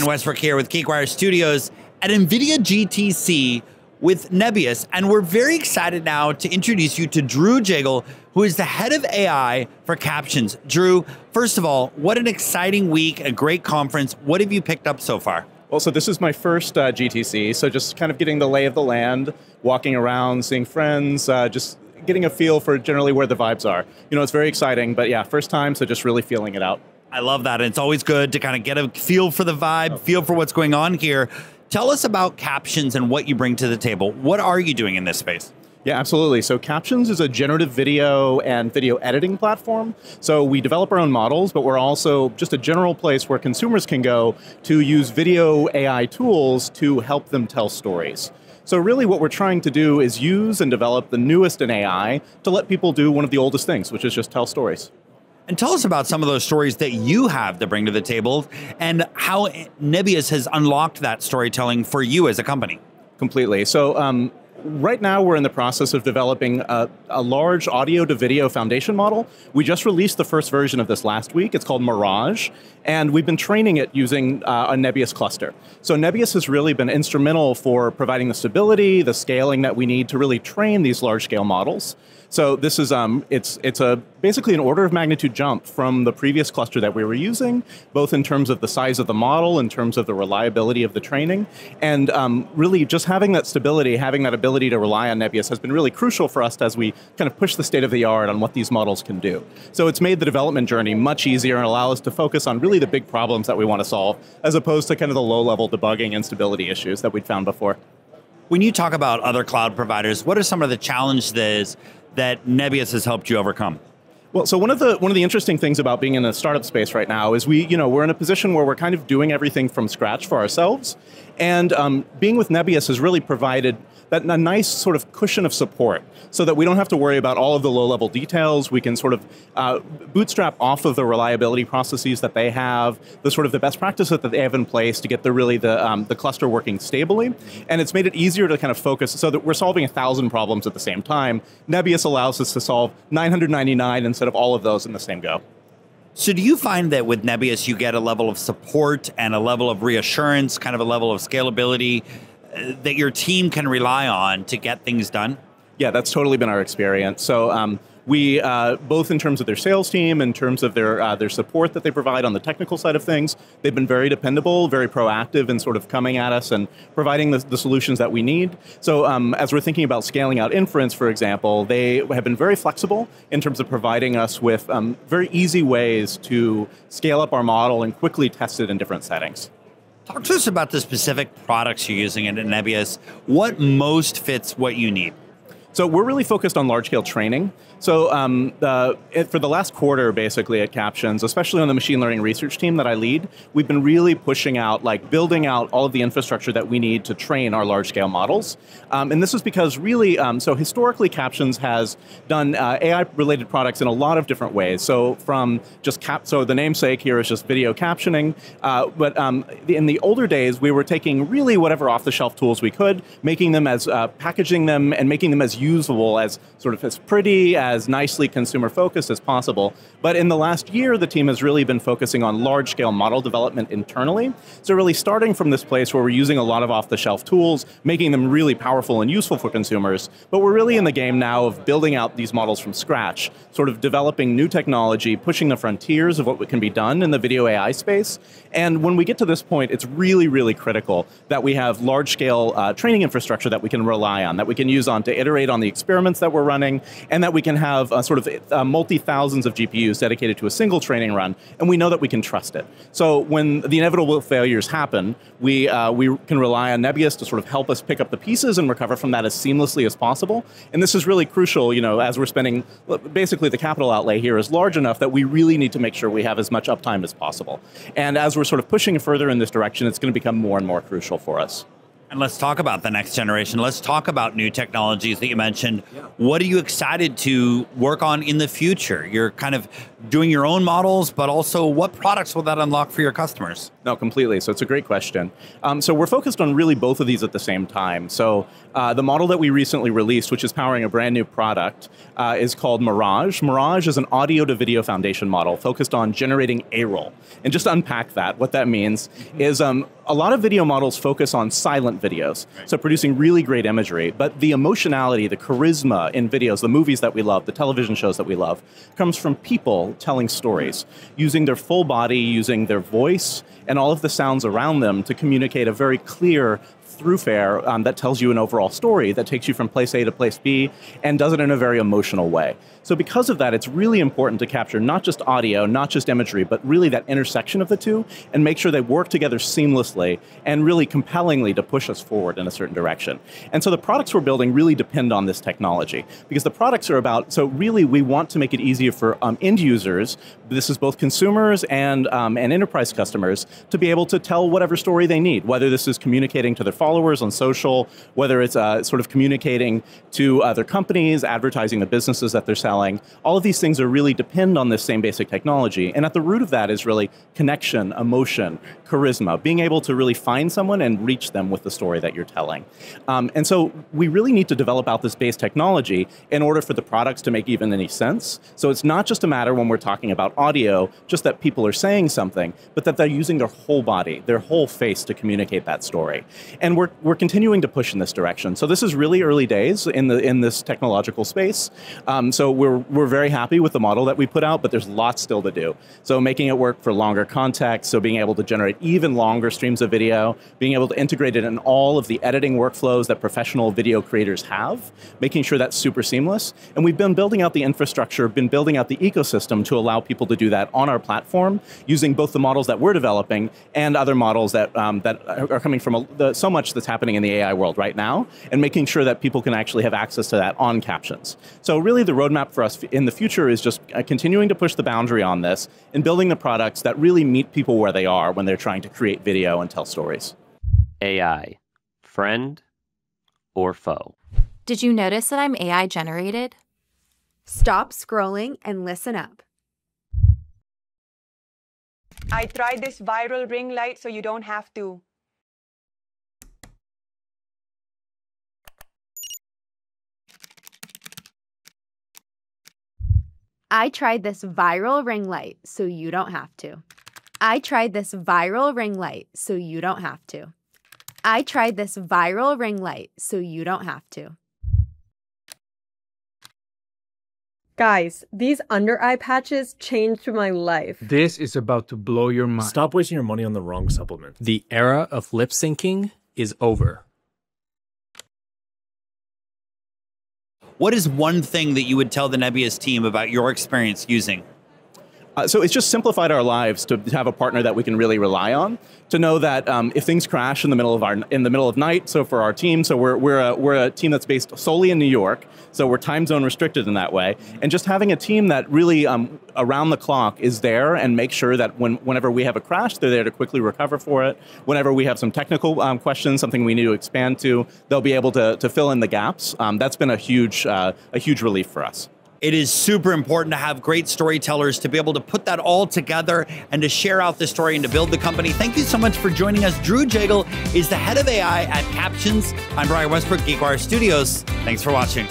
Ryan Westbrook here with Geekwire Studios at NVIDIA GTC with Nebius. And we're very excited now to introduce you to Drew Jaegle, who is the head of AI for captions. Drew, first of all, what an exciting week, a great conference. What have you picked up so far? Well, so this is my first uh, GTC, so just kind of getting the lay of the land, walking around, seeing friends, uh, just getting a feel for generally where the vibes are. You know, it's very exciting, but yeah, first time, so just really feeling it out. I love that. And it's always good to kind of get a feel for the vibe, feel for what's going on here. Tell us about captions and what you bring to the table. What are you doing in this space? Yeah, absolutely. So Captions is a generative video and video editing platform. So we develop our own models, but we're also just a general place where consumers can go to use video AI tools to help them tell stories. So really what we're trying to do is use and develop the newest in AI to let people do one of the oldest things, which is just tell stories. And tell us about some of those stories that you have to bring to the table and how Nebius has unlocked that storytelling for you as a company. Completely. So um, right now we're in the process of developing a, a, large audio to video foundation model. We just released the first version of this last week. It's called Mirage, and we've been training it using uh, a Nebius cluster. So Nebius has really been instrumental for providing the stability, the scaling that we need to really train these large scale models. So this is um, it's it's a basically an order of magnitude jump from the previous cluster that we were using, both in terms of the size of the model, in terms of the reliability of the training, and um, really just having that stability, having that ability to rely on Nebius has been really crucial for us as we kind of push the state of the art on what these models can do. So it's made the development journey much easier and allow us to focus on really the big problems that we want to solve, as opposed to kind of the low level debugging and stability issues that we'd found before. When you talk about other cloud providers, what are some of the challenges that Nebius has helped you overcome? Well, so one of the one of the interesting things about being in the startup space right now is we, you know, we're in a position where we're kind of doing everything from scratch for ourselves, and um, being with Nebius has really provided that a nice sort of cushion of support so that we don't have to worry about all of the low level details. We can sort of uh, bootstrap off of the reliability processes that they have, the sort of the best practices that they have in place to get the really the, um, the cluster working stably. And it's made it easier to kind of focus so that we're solving a thousand problems at the same time. Nebius allows us to solve 999 instead of all of those in the same go. So, do you find that with Nebius you get a level of support and a level of reassurance, kind of a level of scalability that your team can rely on to get things done? Yeah, that's totally been our experience. So um, we, uh, both in terms of their sales team, in terms of their uh, their support that they provide on the technical side of things, they've been very dependable, very proactive in sort of coming at us and providing the, the solutions that we need. So um, as we're thinking about scaling out inference, for example, they have been very flexible in terms of providing us with um, very easy ways to scale up our model and quickly test it in different settings. Talk to us about the specific products you're using at Nebius. What most fits what you need? So we're really focused on large scale training. So um, it, for the last quarter, basically at Captions, especially on the machine learning research team that I lead, we've been really pushing out, like building out all of the infrastructure that we need to train our large scale models. Um, and this is because really, um, so historically Captions has done uh, AI related products in a lot of different ways. So from just cap, so the namesake here is just video captioning. Uh, but um, in the older days, we were taking really whatever off the shelf tools we could, making them as, uh, packaging them and making them as usable as sort of as pretty, as nicely consumer focused as possible. But in the last year, the team has really been focusing on large scale model development internally. So really starting from this place where we're using a lot of off the shelf tools, making them really powerful and useful for consumers. But we're really in the game now of building out these models from scratch, sort of developing new technology, pushing the frontiers of what can be done in the video AI space. And when we get to this point, it's really, really critical that we have large scale uh, training infrastructure that we can rely on, that we can use on to iterate on the experiments that we're running, and that we can have uh, sort of uh, multi thousands of GPUs dedicated to a single training run, and we know that we can trust it. So when the inevitable failures happen, we, uh, we can rely on Nebius to sort of help us pick up the pieces and recover from that as seamlessly as possible. And this is really crucial, you know, as we're spending, basically the capital outlay here is large enough that we really need to make sure we have as much uptime as possible. And as we're sort of pushing further in this direction, it's going to become more and more crucial for us. And let's talk about the next generation. Let's talk about new technologies that you mentioned. Yeah. What are you excited to work on in the future? You're kind of doing your own models, but also what products will that unlock for your customers? No, completely. So it's a great question. Um, so we're focused on really both of these at the same time. So uh, the model that we recently released, which is powering a brand new product, uh, is called Mirage. Mirage is an audio to video foundation model focused on generating A-roll. And just to unpack that, what that means is um, a lot of video models focus on silent videos, so producing really great imagery. But the emotionality, the charisma in videos, the movies that we love, the television shows that we love, comes from people telling stories, using their full body, using their voice, and all of the sounds around them to communicate a very clear throughfare um, that tells you an overall story that takes you from place A to place B and does it in a very emotional way. So because of that, it's really important to capture not just audio, not just imagery, but really that intersection of the two and make sure they work together seamlessly and really compellingly to push us forward in a certain direction. And so the products we're building really depend on this technology because the products are about, so really we want to make it easier for um, end users, this is both consumers and, um, and enterprise customers, to be able to tell whatever story they need, whether this is communicating to their followers on social, whether it's uh, sort of communicating to other companies, advertising the businesses that they're selling, all of these things are really depend on this same basic technology. And at the root of that is really connection, emotion, charisma, being able to really find someone and reach them with the story that you're telling. Um, and so we really need to develop out this base technology in order for the products to make even any sense. So it's not just a matter when we're talking about audio, just that people are saying something, but that they're using their whole body, their whole face to communicate that story. And we're, we're continuing to push in this direction. So this is really early days in, the, in this technological space. Um, so we're, we're very happy with the model that we put out, but there's lots still to do. So making it work for longer context, so being able to generate even longer streams of video, being able to integrate it in all of the editing workflows that professional video creators have, making sure that's super seamless. And we've been building out the infrastructure, been building out the ecosystem to allow people to do that on our platform using both the models that we're developing and other models that, um, that are coming from a, the, so much that's happening in the AI world right now, and making sure that people can actually have access to that on captions. So really the roadmap for us in the future is just uh, continuing to push the boundary on this and building the products that really meet people where they are when they're trying to create video and tell stories. AI, friend or foe? Did you notice that I'm AI generated? Stop scrolling and listen up. I tried this viral ring light so you don't have to. I tried this viral ring light so you don't have to. I tried this viral ring light so you don't have to. I tried this viral ring light so you don't have to. Guys, these under eye patches changed my life. This is about to blow your mind. Stop wasting your money on the wrong supplement. The era of lip syncing is over. What is one thing that you would tell the Nebius team about your experience using? Uh, so it's just simplified our lives to have a partner that we can really rely on. To know that um, if things crash in the middle of our in the middle of night, so for our team, so we're we're a, we're a team that's based solely in New York, so we're time zone restricted in that way, and just having a team that really um, around the clock is there and make sure that when whenever we have a crash, they're there to quickly recover for it. Whenever we have some technical um, questions, something we need to expand to, they'll be able to to fill in the gaps. Um, that's been a huge uh, a huge relief for us. It is super important to have great storytellers to be able to put that all together and to share out the story and to build the company. Thank you so much for joining us. Drew Jaegle is the head of AI at Captions. I'm Brian Westbrook, GeekWire Studios. Thanks for watching.